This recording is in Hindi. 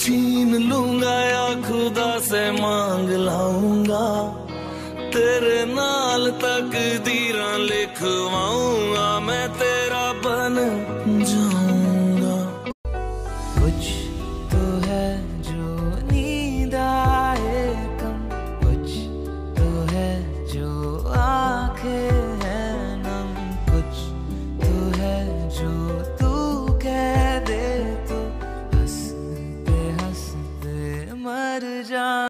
छीन लूँगा, या खुदा से मांग लाऊँगा। तेरे नाल तक दीरा लिखवाऊँगा, मैं तेरा बन जाऊँगा। कुछ तो है जो नींद आए कम, कुछ तो है जो आँखें हैं नम, कुछ तो है जो मर जा